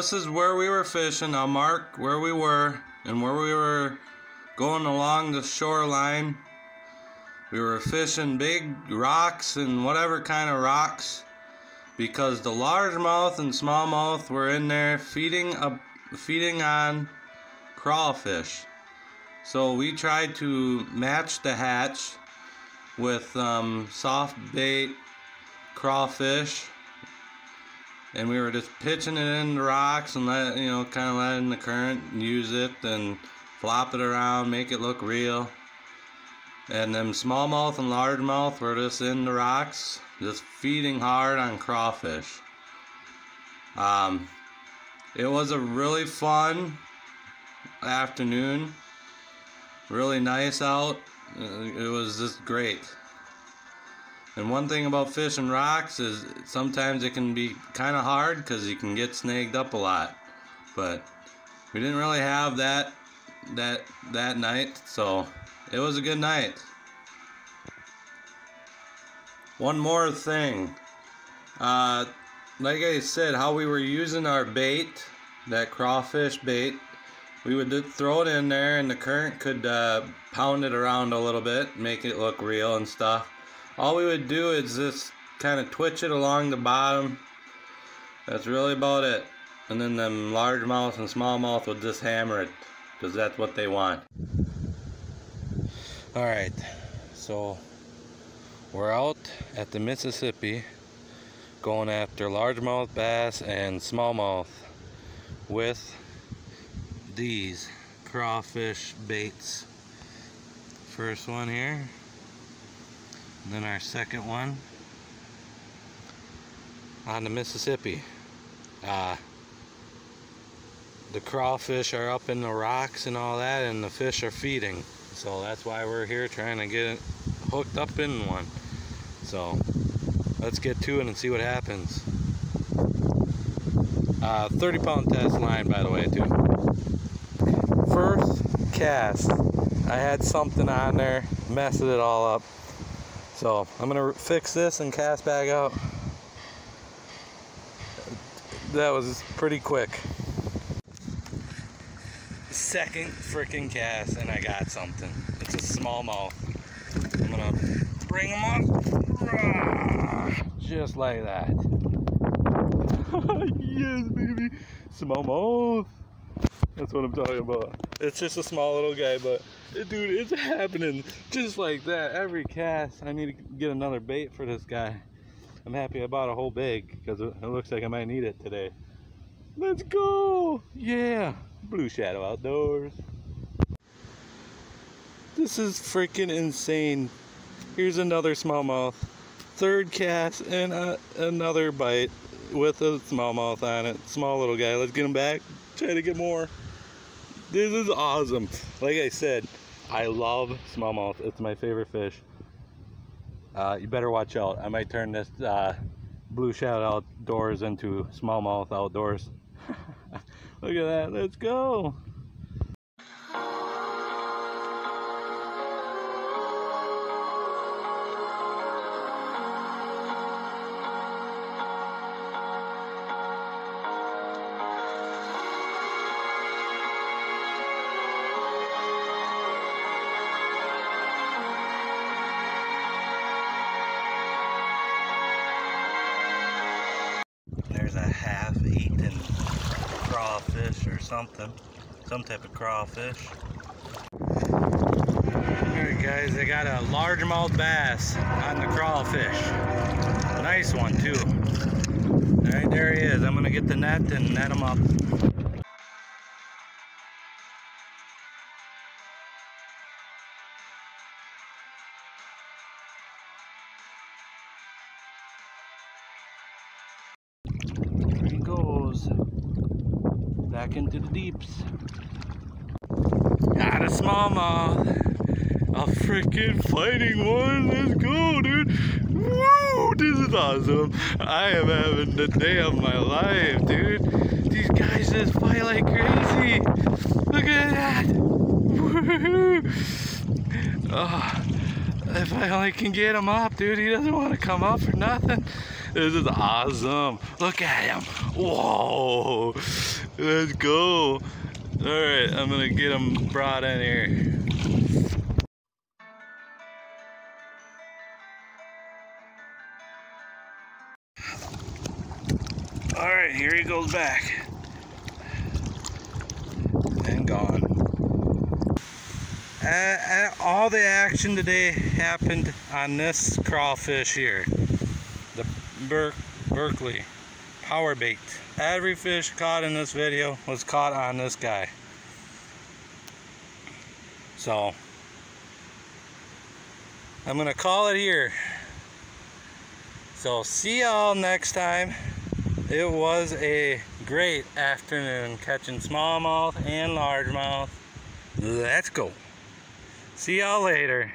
This is where we were fishing. I'll mark where we were and where we were going along the shoreline. We were fishing big rocks and whatever kind of rocks because the largemouth and smallmouth were in there feeding a, feeding on crawfish. So we tried to match the hatch with um, soft bait crawfish and we were just pitching it in the rocks and let you know kind of letting the current use it and flop it around make it look real. And them smallmouth and largemouth were just in the rocks just feeding hard on crawfish. Um, it was a really fun afternoon. Really nice out. It was just great and one thing about fishing rocks is sometimes it can be kind of hard because you can get snagged up a lot. But we didn't really have that that that night, so it was a good night. One more thing. Uh, like I said, how we were using our bait, that crawfish bait, we would throw it in there and the current could uh, pound it around a little bit, make it look real and stuff all we would do is just kind of twitch it along the bottom. That's really about it. And then them largemouth and smallmouth would just hammer it because that's what they want. All right so we're out at the Mississippi going after largemouth bass and smallmouth with these crawfish baits. First one here and then our second one on the Mississippi. Uh, the crawfish are up in the rocks and all that and the fish are feeding. So that's why we're here trying to get it hooked up in one. So let's get to it and see what happens. Uh, 30 pound test line by the way too. First cast. I had something on there, messed it all up. So I'm gonna fix this and cast back out. That was pretty quick. Second freaking cast and I got something. It's a smallmouth. I'm gonna bring him up. Just like that. yes, baby. Smallmouth. That's what I'm talking about. It's just a small little guy, but dude, it's happening just like that. Every cast, I need to get another bait for this guy. I'm happy I bought a whole bag because it looks like I might need it today. Let's go! Yeah, Blue Shadow Outdoors. This is freaking insane. Here's another smallmouth. Third cast and a, another bite with a smallmouth on it. Small little guy. Let's get him back. Try to get more. This is awesome. Like I said, I love smallmouth. It's my favorite fish. Uh, you better watch out. I might turn this uh, blue shadow outdoors into smallmouth outdoors. Look at that. Let's go. Crawfish or something. Some type of crawfish. Alright guys, I got a largemouth bass on the crawfish. Nice one too. Alright, there he is. I'm gonna get the net and net him up. Goes back into the deeps. Got a smallmouth. A freaking fighting one. Let's go, dude. Woo! This is awesome. I am having the day of my life, dude. These guys just fight like crazy. Look at that. Woo! Oh, ah. If I only can get him up, dude. He doesn't want to come up for nothing. This is awesome. Look at him. Whoa. Let's go. All right, I'm gonna get him brought in here. All right, here he goes back. And gone. Uh, uh, all the action today happened on this crawfish here. The Ber Berkley power bait. Every fish caught in this video was caught on this guy. So, I'm gonna call it here. So, see y'all next time. It was a great afternoon catching smallmouth and largemouth. Let's go. See y'all later.